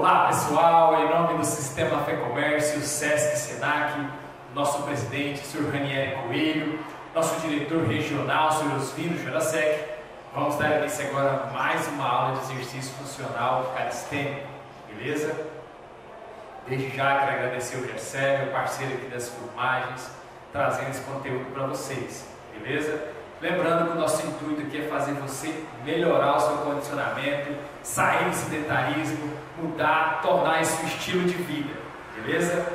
Olá pessoal, em nome do Sistema Fé Comércio, Sesc Senac, nosso presidente, Sr. Ranieri Coelho, nosso diretor regional, Sr. Osvino Jurasek, vamos dar início agora a mais uma aula de exercício funcional calistênico, beleza? Desde já quero agradecer o Gercé, meu parceiro aqui das filmagens, trazendo esse conteúdo para vocês, beleza? Lembrando que o nosso intuito aqui é fazer você melhorar o seu condicionamento, sair do sedentarismo, mudar, tornar um estilo de vida, beleza?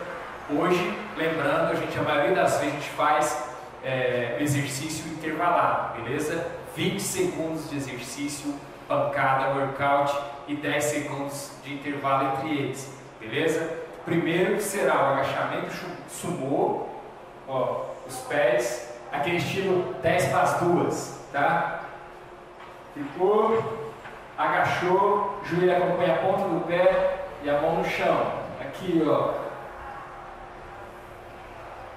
Hoje, lembrando, a gente a maioria das vezes a gente faz é, exercício intervalado, beleza? 20 segundos de exercício, pancada, workout e 10 segundos de intervalo entre eles, beleza? Primeiro será o agachamento sumô, ó, os pés aquele estilo 10 para as duas, tá? Ficou, agachou, joelho acompanha a ponta do pé e a mão no chão. Aqui, ó.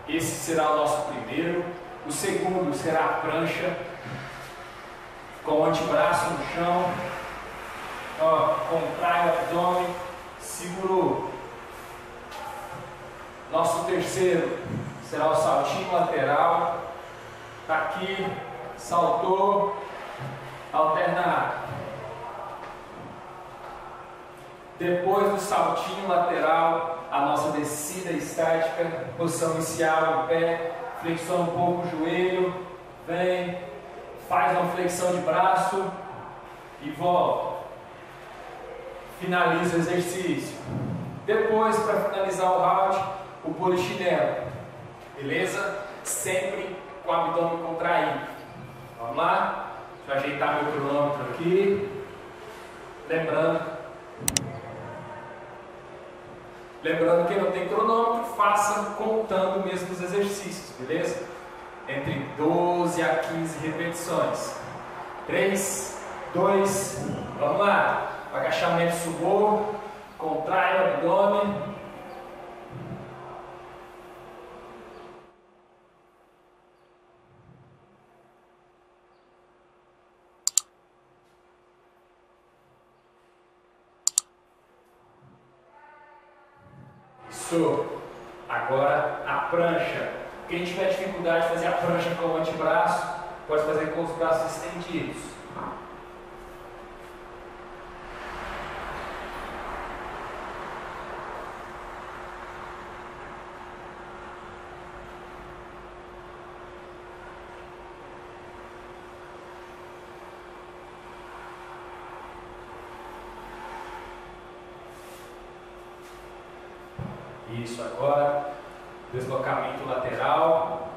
Esse será o nosso primeiro. O segundo será a prancha, com o antebraço no chão. Ó, contrai o abdômen, segurou. Nosso terceiro será o saltinho lateral, Está aqui, saltou, alternar. Depois do saltinho lateral, a nossa descida estática, posição inicial, o pé, flexiona um pouco o joelho, vem, faz uma flexão de braço e volta. Finaliza o exercício. Depois, para finalizar o round, o polichinelo. Beleza? Sempre com o abdômen contraído. Vamos lá? Deixa eu ajeitar meu cronômetro aqui. Lembrando. Lembrando que não tem cronômetro, faça contando mesmo os exercícios, beleza? Entre 12 a 15 repetições. 3, 2, vamos lá. Agachamento subou, contrai o abdômen. Agora a prancha. Quem tiver dificuldade de fazer a prancha com o antebraço, pode fazer com os braços estendidos. Isso, agora, deslocamento lateral.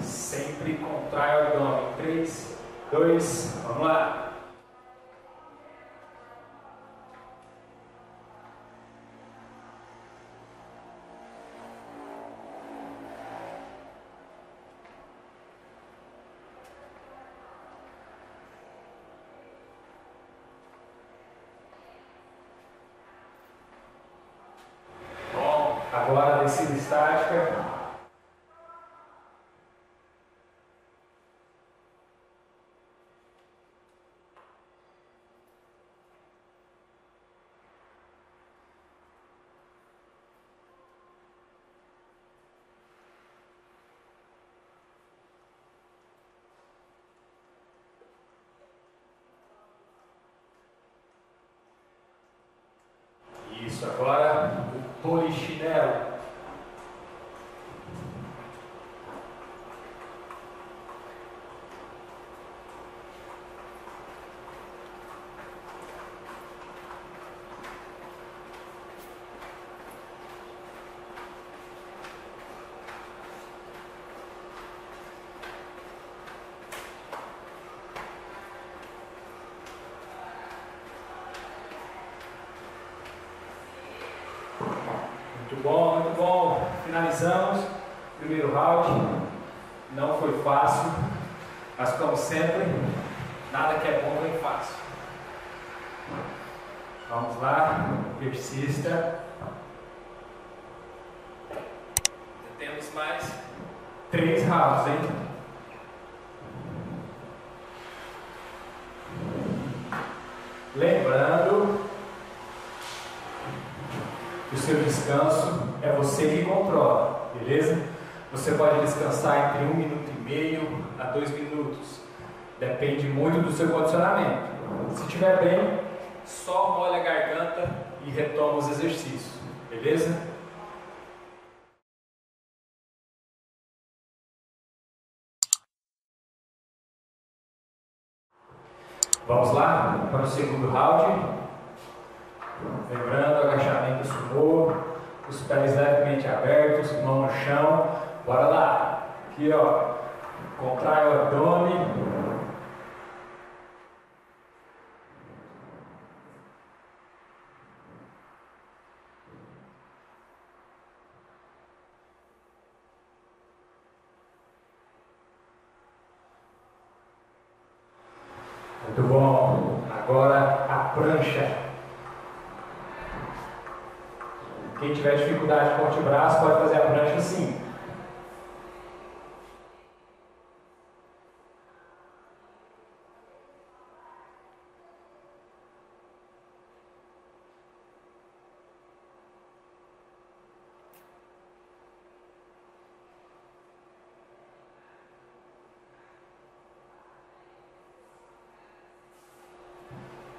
Sempre contrai o abdômen. 3, 2, vamos lá. Agora a descida estática. Isso, agora o polichinelo. Muito bom, muito Finalizamos. Primeiro round. Não foi fácil, mas como sempre, nada que é bom vem fácil. Vamos lá, persista. Temos mais três rounds, hein? Lembrando seu descanso é você que controla, beleza? Você pode descansar entre um minuto e meio a dois minutos. Depende muito do seu condicionamento. Se estiver bem, só molha a garganta e retoma os exercícios, beleza? Vamos lá para o segundo round. Lembrando, agachamento sumô, os pés levemente abertos, mão no chão. Bora lá. Aqui, ó. Contrai o abdômen. Muito bom. Agora a prancha. Quem tiver dificuldade com o antebraço pode fazer a prancha assim.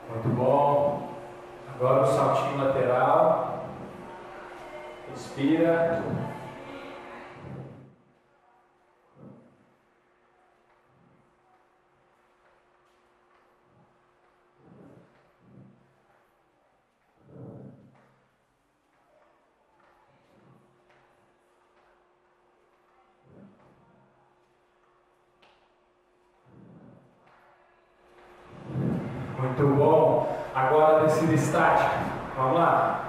Muito bom. Agora o saltinho lateral. Respira. Muito bom. Agora a descida estática. Vamos lá.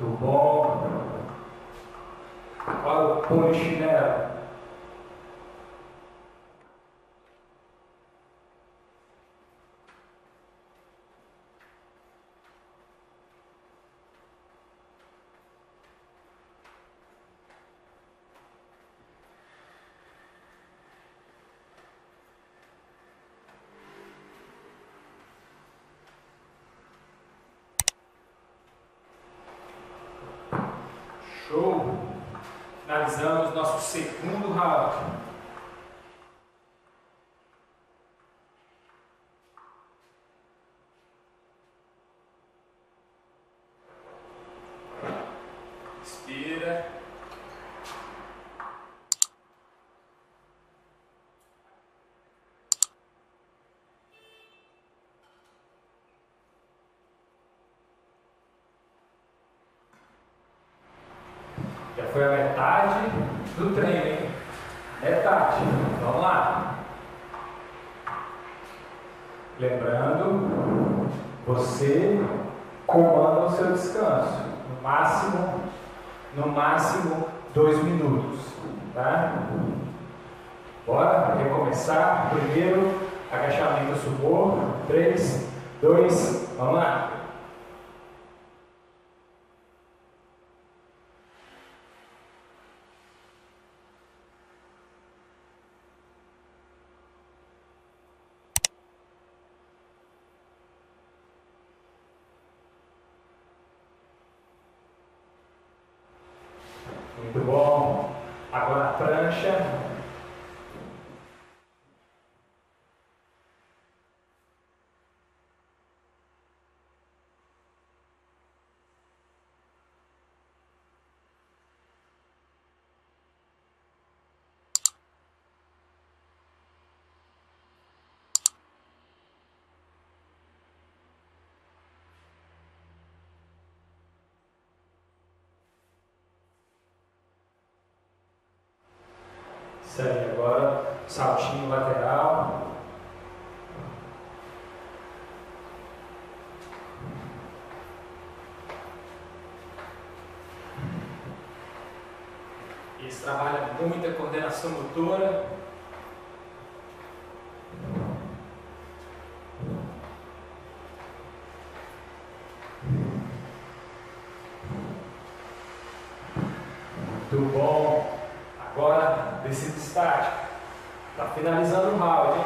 Muito bom. Agora o polichinelo. Show! Finalizamos nosso segundo round. Inspira. Já foi a metade do treino, hein? Metade. Vamos lá. Lembrando, você comanda o seu descanso. No máximo, no máximo, dois minutos. Tá? Bora recomeçar. Primeiro, agachamento sumô. Três, dois, vamos lá. Muito bom. Agora a prancha. Isso aí, agora saltinho lateral. Isso trabalha muito a coordenação motora. Muito bom. Agora, descida estática. Está finalizando o round, hein?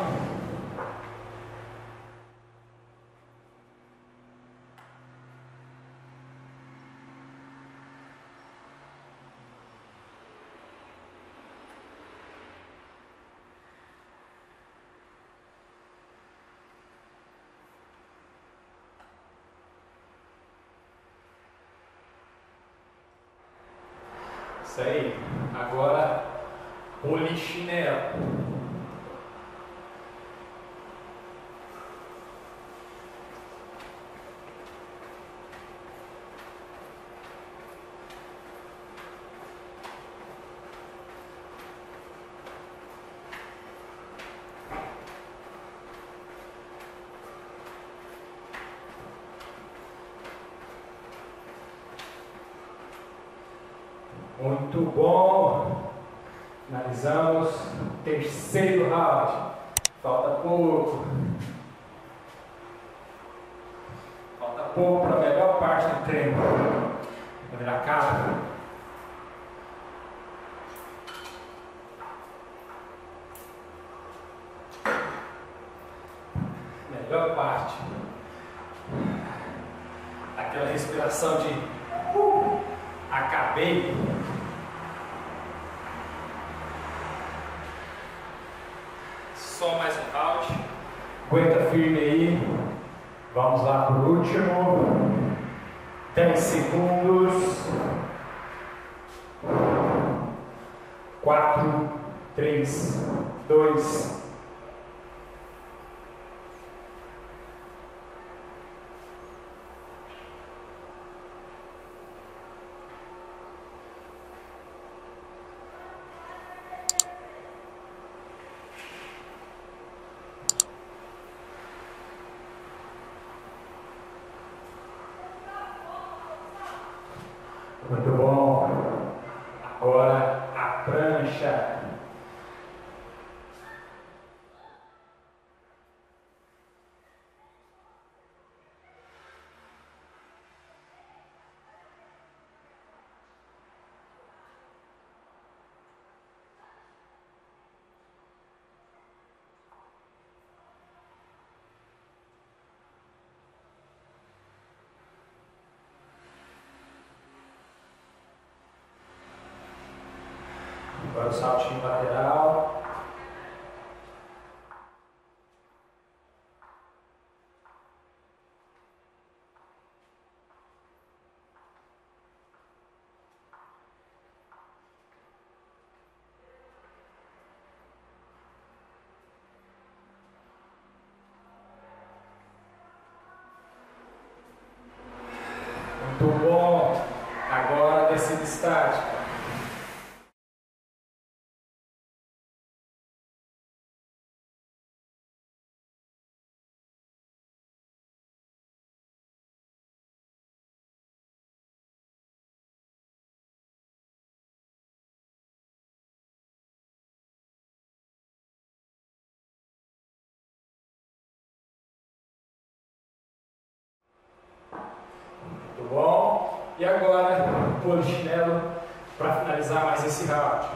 Isso aí. Agora, polichinelo. Muito bom. Finalizamos. Terceiro round. Falta pouco. Falta pouco para a melhor parte do treino. Vai virar cara. Melhor parte. Aquela respiração de uh, acabei. Só mais um round. Aguenta firme aí. Vamos lá o último. 10 segundos. 4, 3, 2, Muito bom. Agora a prancha. Agora o saltinho lateral. Muito bom. E agora, polichinelo para finalizar mais esse round.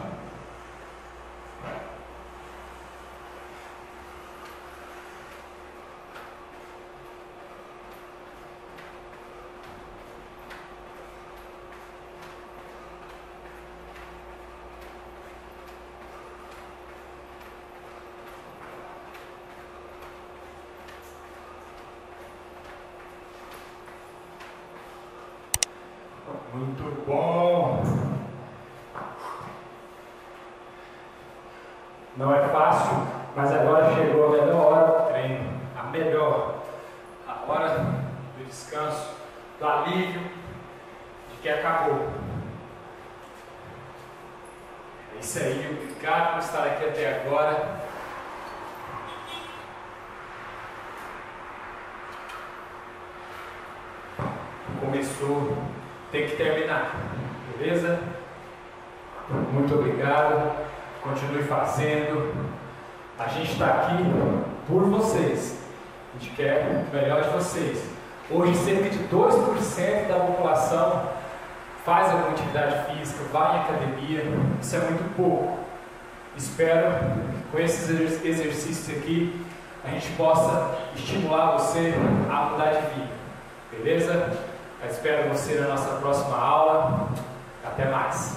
Muito bom. Não é fácil, mas agora chegou a melhor hora do treino. A melhor. A hora do descanso, do alívio, de que acabou. É isso aí. Obrigado por estar aqui até agora. Começou tem que terminar. Beleza? Muito obrigado. Continue fazendo. A gente está aqui por vocês. A gente quer o melhor de vocês. Hoje, cerca de 2% da população faz alguma atividade física, vai em academia, isso é muito pouco. Espero que com esses exercícios aqui a gente possa estimular você a mudar de vida, beleza? Espero você na nossa próxima aula. Até mais.